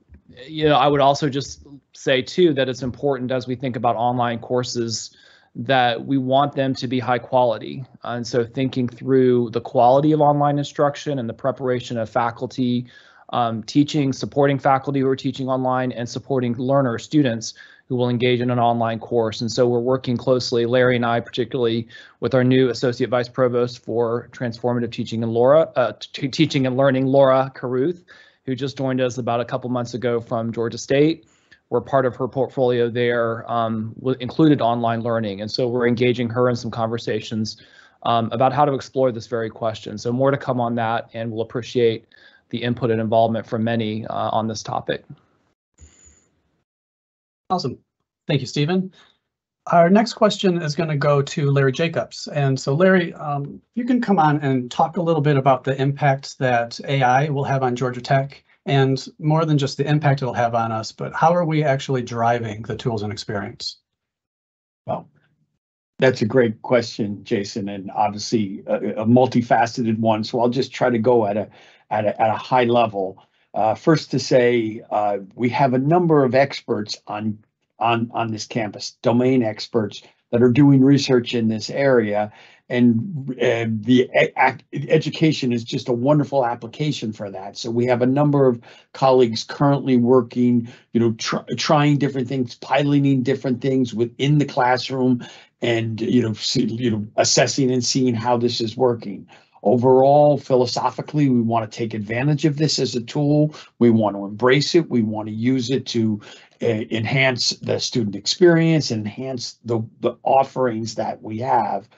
you know, I would also just say too that it's important as we think about online courses that we want them to be high quality. And so thinking through the quality of online instruction and the preparation of faculty um, teaching, supporting faculty who are teaching online and supporting learner students who will engage in an online course. And so we're working closely, Larry and I particularly, with our new Associate Vice Provost for Transformative Teaching and Laura, uh, Teaching and Learning, Laura Carruth, who just joined us about a couple months ago from Georgia State. We're part of her portfolio there um, included online learning. And so we're engaging her in some conversations um, about how to explore this very question. So more to come on that, and we'll appreciate the input and involvement from many uh, on this topic.
Awesome. Thank you, Steven. Our next question is going to go to Larry Jacobs. And so Larry, um, you can come on and talk a little bit about the impact that AI will have on Georgia Tech and more than just the impact it'll have on us, but how are we actually driving the tools and experience?
Well, that's a great question, Jason, and obviously a, a multifaceted one. So I'll just try to go at a at a, at a high level. Uh, first to say, uh, we have a number of experts on on on this campus, domain experts that are doing research in this area, and uh, the education is just a wonderful application for that. So we have a number of colleagues currently working, you know, tr- trying different things, piloting different things within the classroom, and you know, see, you know, assessing and seeing how this is working. Overall, philosophically, we want to take advantage of this as a tool. We want to embrace it. We want to use it to uh, enhance the student experience, and enhance the, the offerings that we have.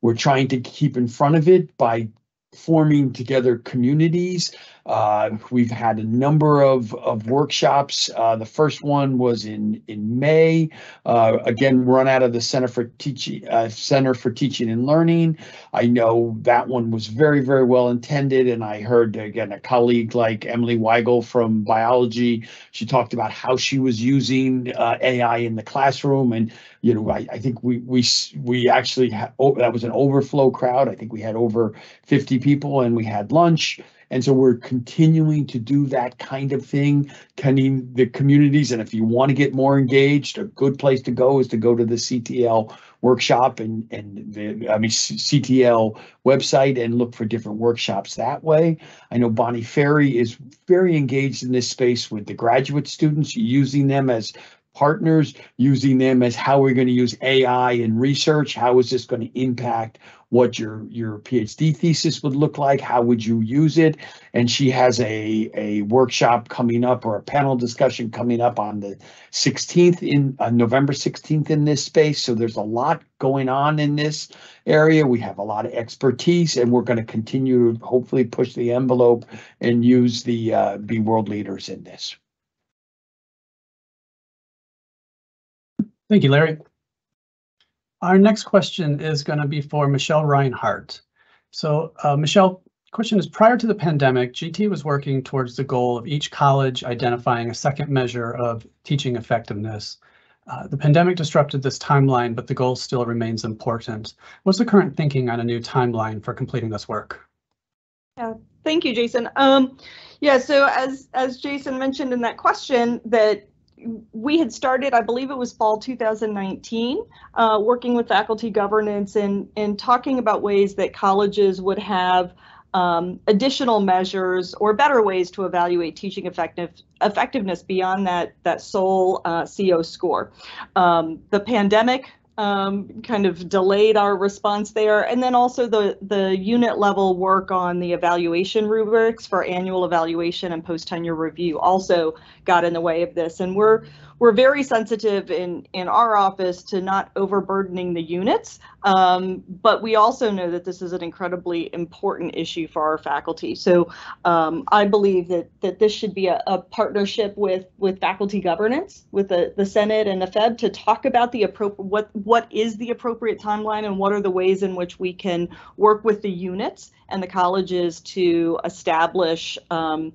We're trying to keep in front of it by forming together communities. Uh, we've had a number of, of workshops. Uh, the first one was in in May. Uh, again, run out of the Center for Teaching uh, Center for Teaching and Learning. I know that one was very very well intended, and I heard again a colleague like Emily Weigel from biology. She talked about how she was using uh, AI in the classroom, and you know I, I think we we we actually had, oh, that was an overflow crowd. I think we had over 50 people, and we had lunch. And so we're continuing to do that kind of thing, connecting the communities. And if you want to get more engaged, a good place to go is to go to the CTL workshop and, and the, I mean, CTL website and look for different workshops that way. I know Bonnie Ferri is very engaged in this space with the graduate students, using them as partners, using them as how we're going to use AI in research. How is this going to impact what your your PhD thesis would look like? How would you use it? And she has a a workshop coming up or a panel discussion coming up on the 16th in uh, November 16th in this space. So there's a lot going on in this area. We have a lot of expertise, and we're going to continue to hopefully push the envelope and use the uh, be world leaders in this.
Thank you, Larry. Our next question is going to be for Michelle Rinehart. So uh, Michelle, question is prior to the pandemic, GT was working towards the goal of each college identifying a second measure of teaching effectiveness. Uh, the pandemic disrupted this timeline, but the goal still remains important. What's the current thinking on a new timeline for completing this work?
Yeah, thank you, Jason. Um, yeah, so as as Jason mentioned in that question, that we had started, I believe it was fall 2019, uh, working with faculty governance and, and talking about ways that colleges would have um, additional measures or better ways to evaluate teaching effective, effectiveness beyond that, that sole uh, CIOS score. Um, the pandemic um, kind of delayed our response there. And then also the, the unit level work on the evaluation rubrics for annual evaluation and post tenure review also got in the way of this. And we're we're very sensitive in in our office to not overburdening the units, um, but we also know that this is an incredibly important issue for our faculty. So um, I believe that that this should be a, a, partnership with with faculty governance, with the the Senate and the Fed to talk about the appropriate what what is the appropriate timeline and what are the ways in which we can work with the units and the colleges to establish. Um,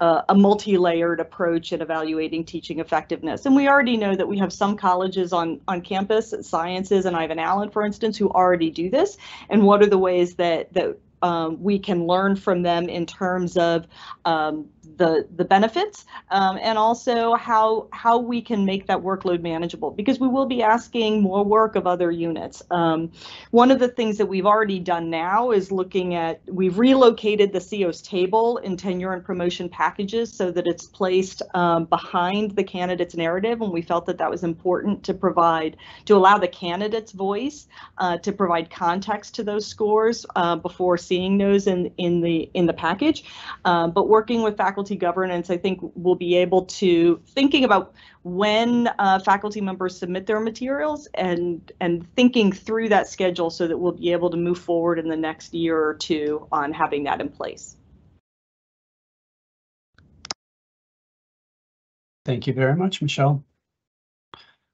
uh, a multi-layered approach in evaluating teaching effectiveness. And we already know that we have some colleges on, on campus, Sciences and Ivan Allen, for instance, who already do this. And what are the ways that, that um, we can learn from them in terms of um, the the benefits um, and also how how we can make that workload manageable because we will be asking more work of other units. Um, one of the things that we've already done now is looking at we've relocated the CIOS table in tenure and promotion packages so that it's placed um, behind the candidate's narrative and we felt that that was important to provide to allow the candidate's voice uh, to provide context to those scores uh, before seeing those in in the in the package uh, but working with faculty faculty governance, I think we'll be able to thinking about when uh, faculty members submit their materials and and thinking through that schedule so that we'll be able to move forward in the next year or two on having that in place.
Thank you very much, Michelle.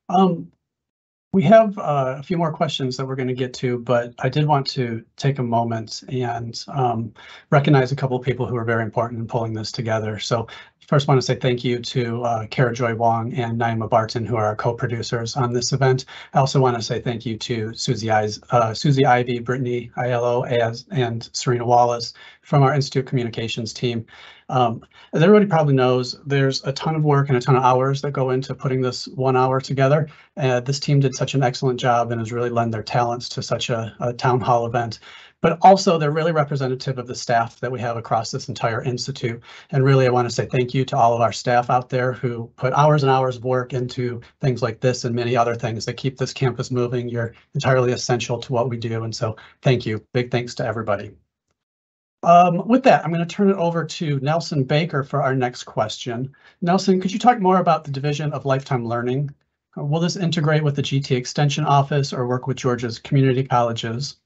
Um, we have uh, a few more questions that we're going to get to, but I did want to take a moment and um, recognize a couple of people who are very important in pulling this together. So first want to say thank you to uh, Kara Joy Wong and Naima Barton, who are our co-producers on this event. I also want to say thank you to Susie, Eyes, uh, Susie Ivy, Brittany Aiello, as, and Serena Wallace from our Institute Communications team. Um, as everybody probably knows, there's a ton of work and a ton of hours that go into putting this one hour together. Uh, this team did such an excellent job and has really lent their talents to such a, a town hall event but also they're really representative of the staff that we have across this entire institute. And really, I want to say thank you to all of our staff out there who put hours and hours of work into things like this and many other things that keep this campus moving. You're entirely essential to what we do. And so thank you. Big thanks to everybody. Um, with that, I'm going to turn it over to Nelson Baker for our next question. Nelson, could you talk more about the Division of Lifetime Learning? Will this integrate with the GT Extension Office or work with Georgia's community colleges?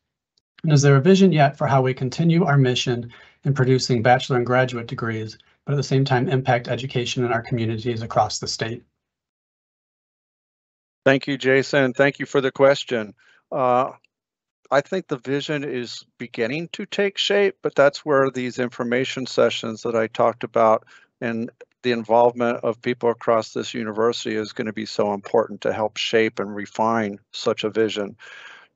And is there a vision yet for how we continue our mission in producing bachelor and graduate degrees, but at the same time impact education in our communities across the state?
Thank you, Jason. Thank you for the question. Uh, I think the vision is beginning to take shape, but that's where these information sessions that I talked about and the involvement of people across this university is going to be so important to help shape and refine such a vision.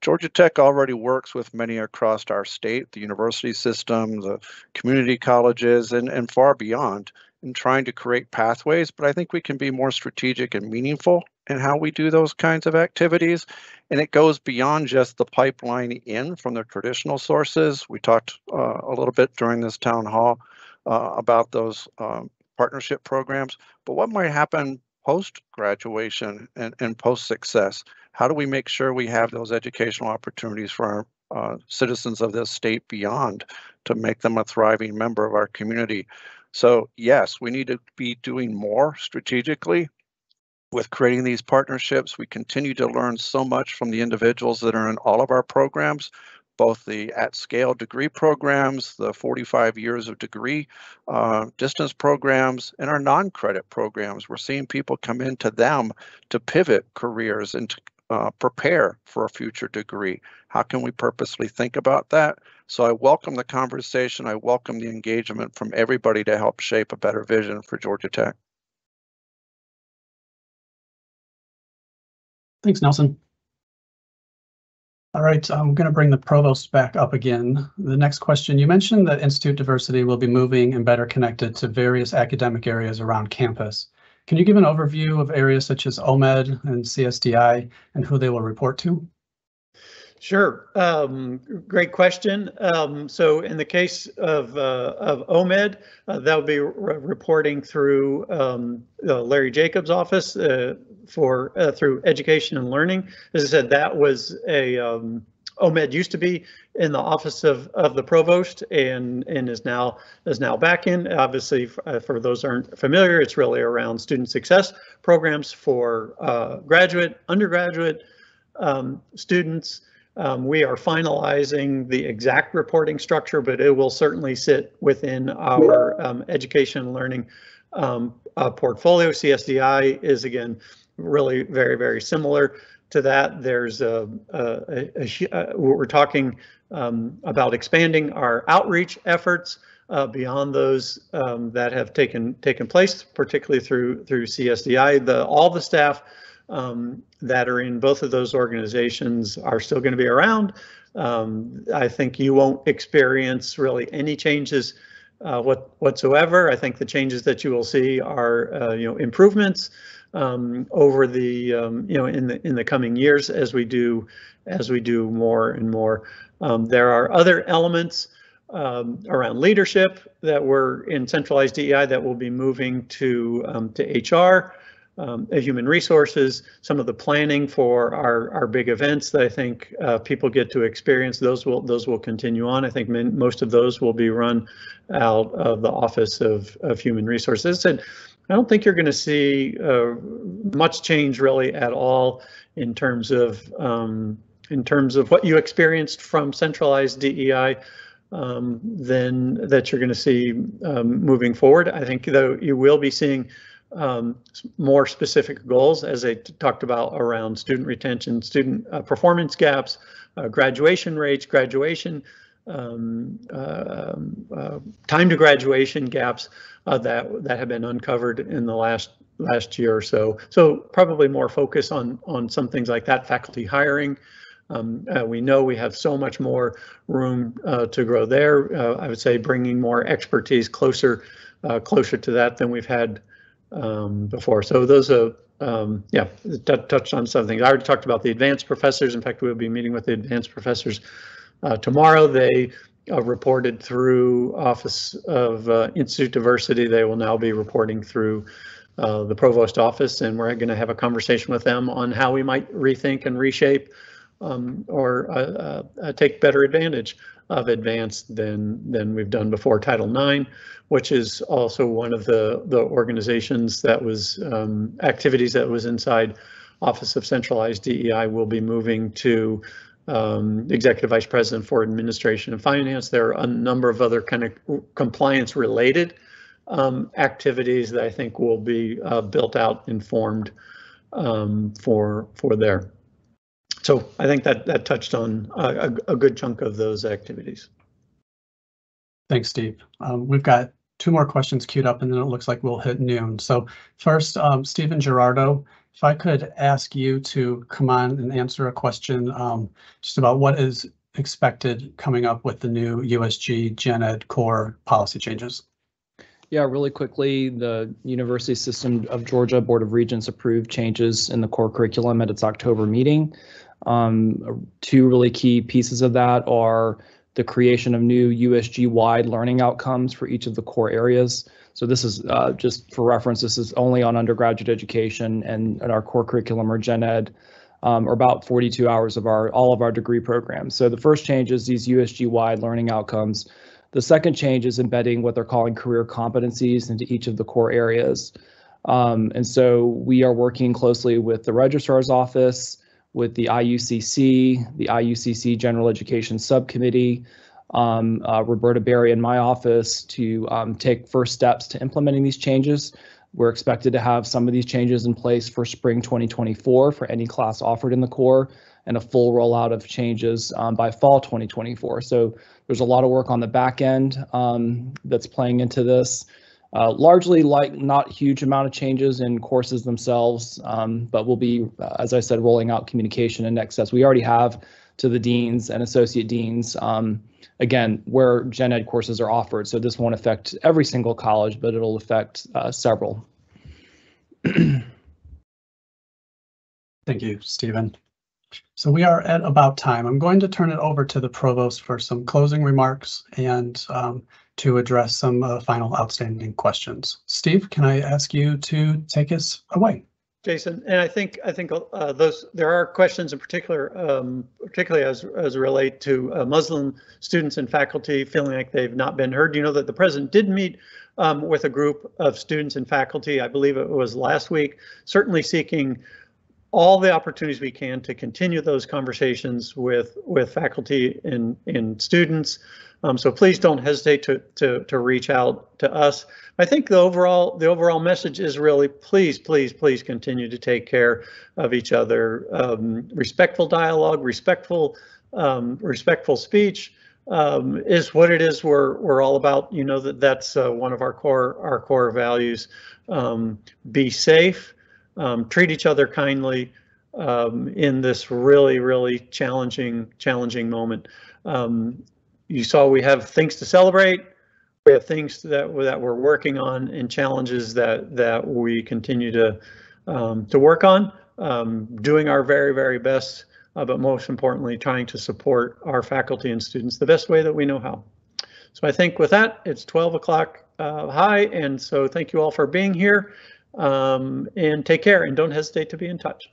Georgia Tech already works with many across our state, the university system, the community colleges, and, and far beyond in trying to create pathways, but I think we can be more strategic and meaningful in how we do those kinds of activities. And it goes beyond just the pipeline in from the traditional sources. We talked uh, a little bit during this town hall uh, about those um, partnership programs, but what might happen post graduation and, and post success? How do we make sure we have those educational opportunities for our uh, citizens of this state beyond to make them a thriving member of our community? So yes, we need to be doing more strategically with creating these partnerships. We continue to learn so much from the individuals that are in all of our programs, both the at-scale degree programs, the 45 years of degree uh, distance programs, and our non-credit programs. We're seeing people come into them to pivot careers and to uh, prepare for a future degree. How can we purposely think about that? So I welcome the conversation. I welcome the engagement from everybody to help shape a better vision for Georgia Tech.
Thanks, Nelson. All right, I'm going to bring the provost back up again. The next question, you mentioned that Institute Diversity will be moving and better connected to various academic areas around campus. Can you give an overview of areas such as OMED and CSDI and who they will report to?
Sure. Um, great question. Um, so in the case of, uh, of OMED, uh, that will be re reporting through um, Larry Jacobs' office. Uh, for uh, through education and learning. As I said, that was a um, OMED used to be in the office of of the provost and and is now is now back in. Obviously, uh, for those aren't familiar, it's really around student success programs for uh, graduate, undergraduate um, students. Um, we are finalizing the exact reporting structure, but it will certainly sit within our um, education and learning um, uh, portfolio. CSDI is again really very, very similar to that. There's a, a, a, a we're talking um, about expanding our outreach efforts uh, beyond those um, that have taken taken place, particularly through through CSDI. The all the staff um, that are in both of those organizations are still going to be around. Um, I think you won't experience really any changes uh, what, whatsoever. I think the changes that you will see are uh, you know improvements um, over the um, you know in the in the coming years as we do as we do more and more. Um, there are other elements um, around leadership that were in centralized DEI that will be moving to um, to HR um, human resources, some of the planning for our, our big events that I think uh, people get to experience, those will those will continue on. I think most of those will be run out of the Office of, of Human Resources. As I don't think you're going to see uh, much change really at all in terms of um, in terms of what you experienced from centralized DEI. Um, then that you're going to see um, moving forward. I think though you will be seeing um, more specific goals, as I talked about around student retention, student uh, performance gaps, uh, graduation rates, graduation, um, uh, uh time to graduation gaps uh, that that have been uncovered in the last last year or so. So probably more focus on on some things like that, faculty hiring. Um, uh, we know we have so much more room to grow there. I would say bringing more expertise closer closer to that than we've had um, before. So those are, um, yeah, touched on some things. I already talked about the advanced professors. In fact, we'll be meeting with the advanced professors uh, tomorrow. They uh, reported through Office of uh, Institute Diversity. They will now be reporting through uh, the provost office, and we're going to have a conversation with them on how we might rethink and reshape um, or uh, take better advantage of advanced than than we've done before. Title IX, which is also one of the the organizations that was um, activities that was inside Office of Centralized DEI, will be moving to um, Executive Vice President for Administration and Finance. There are a number of other kind of compliance related um, activities that I think will be uh, built out, informed um, for for there. So I think that that touched on a, a good chunk of those activities.
Thanks, Steve. Um, we've got two more questions queued up and then it looks like we'll hit noon. So first, um, Steven Girardot, if I could ask you to come on and answer a question um, just about what is expected coming up with the new USG Gen Ed core policy changes.
Yeah, really quickly, the University System of Georgia Board of Regents approved changes in the core curriculum at its October meeting. Um, two really key pieces of that are the creation of new USG-wide learning outcomes for each of the core areas. So this is uh, just for reference, this is only on undergraduate education and, and our core curriculum or gen ed um, or about 42 hours of our all of our degree programs. So the first change is these USG-wide learning outcomes. The second change is embedding what they're calling career competencies into each of the core areas. Um, and so we are working closely with the registrar's office, with the IUCC, the IUCC General Education Subcommittee, um, uh, Roberta Berry in my office to um, take first steps to implementing these changes. We're expected to have some of these changes in place for spring 2024 for any class offered in the core and a full rollout of changes um, by fall 2024. So there's a lot of work on the back end um, that's playing into this. Uh, largely like not huge amount of changes in courses themselves, um, but we'll be, uh, as I said, rolling out communication and next steps. We already have to the deans and associate deans, um, again, where gen ed courses are offered. So this won't affect every single college, but it'll affect uh, several.
Thank you, Steven. So we are at about time. I'm going to turn it over to the provost for some closing remarks and um, to address some uh, final outstanding questions. Steve, can I ask you to take us away?
Jason, and I think, I think uh, those, there are questions in particular, um, particularly as, as relate to uh, Muslim students and faculty feeling like they've not been heard. You know that the president did meet um, with a group of students and faculty, I believe it was last week, certainly seeking all the opportunities we can to continue those conversations with, with faculty and, and students. Um, so please don't hesitate to, to, to reach out to us. I think the overall the overall message is really please, please, please continue to take care of each other. Um, respectful dialogue, respectful, um, respectful speech um, is what it is. We're we're all about. You know that that's uh, one of our core our core values. Um, be safe, um, treat each other kindly um, in this really really challenging challenging moment. You saw we have things to celebrate we have things that that we're working on and challenges that that we continue to um, to work on, um, doing our very very best, uh, but most importantly, trying to support our faculty and students the best way that we know how. So I think with that, it's 12 o'clock uh, high, and so thank you all for being here, um, and take care, and don't hesitate to be in touch.